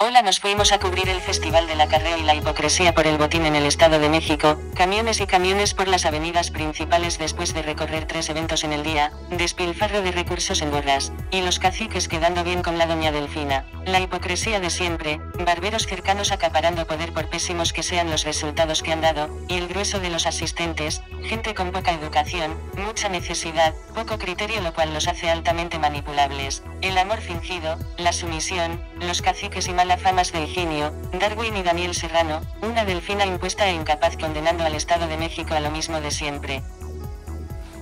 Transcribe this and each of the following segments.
Hola, nos fuimos a cubrir el Festival del Acarreo y la hipocresía por el botín en el Estado de México, camiones y camiones por las avenidas principales después de recorrer tres eventos en el día, despilfarro de recursos en gorras, y los caciques quedando bien con la doña Delfina. La hipocresía de siempre, barberos cercanos acaparando poder por pésimos que sean los resultados que han dado, y el grueso de los asistentes, gente con poca educación, mucha necesidad, poco criterio lo cual los hace altamente manipulables. El amor fingido, la sumisión, los caciques y mala famas de Higinio, Darwin y Daniel Serrano, una delfina impuesta e incapaz condenando al Estado de México a lo mismo de siempre.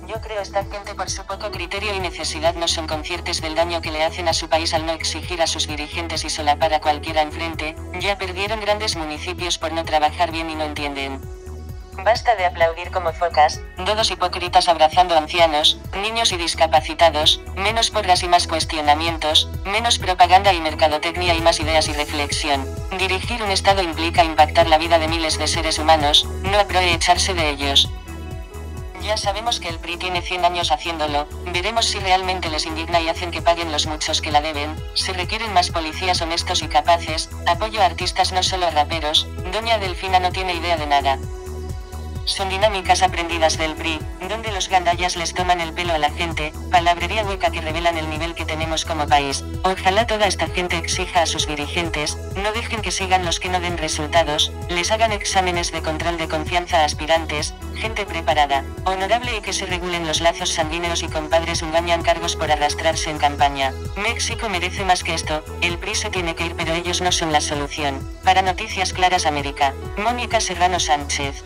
Yo creo esta gente por su poco criterio y necesidad no son conscientes del daño que le hacen a su país al no exigir a sus dirigentes y solapar a cualquiera enfrente, ya perdieron grandes municipios por no trabajar bien y no entienden. Basta de aplaudir como focas, dodos hipócritas abrazando ancianos, niños y discapacitados, menos porras y más cuestionamientos, menos propaganda y mercadotecnia y más ideas y reflexión. Dirigir un Estado implica impactar la vida de miles de seres humanos, no aprovecharse de ellos. Ya sabemos que el PRI tiene 100 años haciéndolo, veremos si realmente les indigna y hacen que paguen los muchos que la deben, se requieren más policías honestos y capaces, apoyo a artistas no solo raperos, Doña Delfina no tiene idea de nada. Son dinámicas aprendidas del PRI, donde los gandallas les toman el pelo a la gente, palabrería hueca que revelan el nivel que tenemos como país. Ojalá toda esta gente exija a sus dirigentes, no dejen que sigan los que no den resultados, les hagan exámenes de control de confianza a aspirantes, gente preparada, honorable y que se regulen los lazos sanguíneos y compadres engañan cargos por arrastrarse en campaña. México merece más que esto, el PRI se tiene que ir pero ellos no son la solución. Para Noticias Claras América, Mónica Serrano Sánchez.